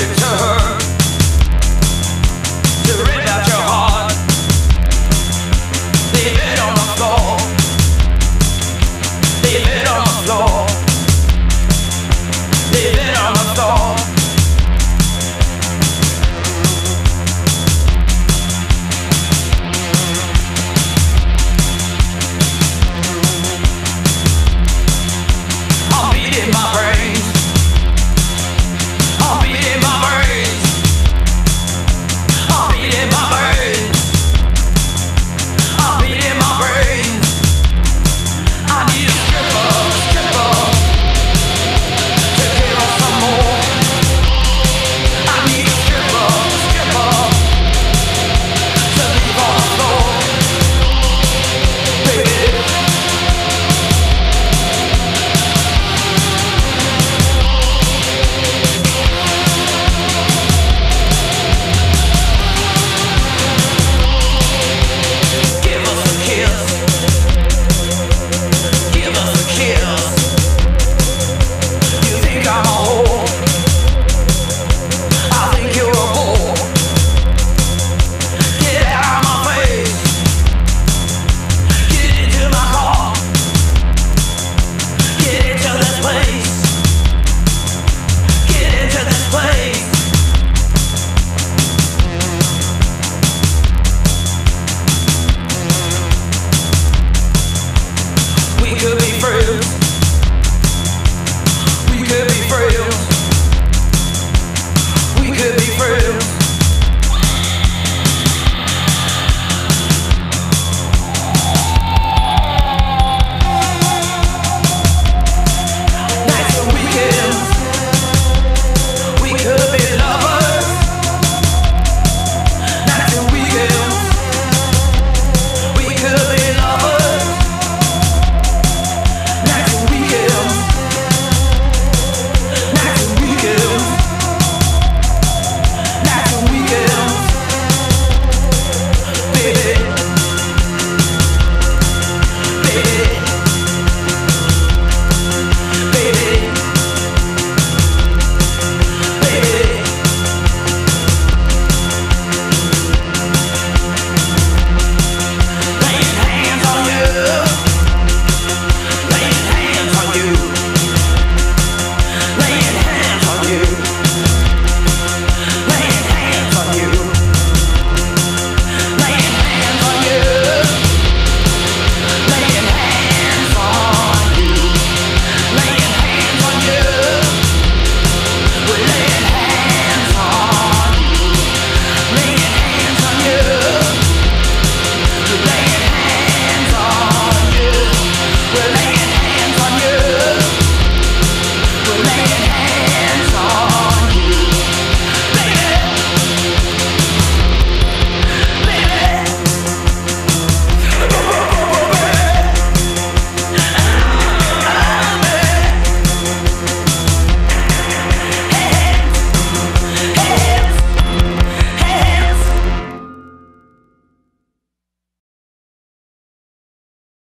to her